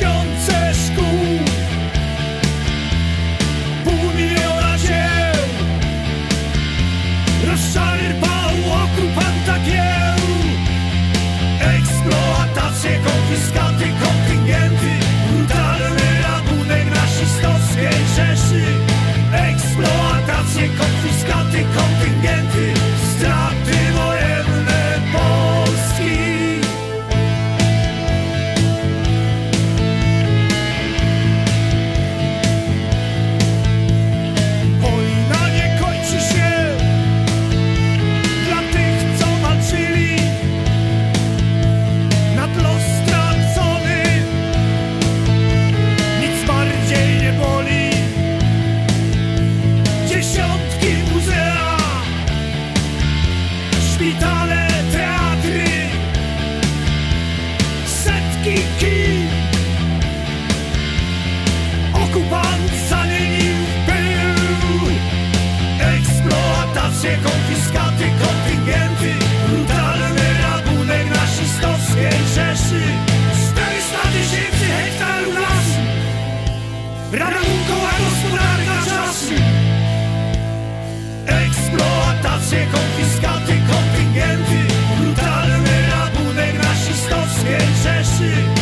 show shit.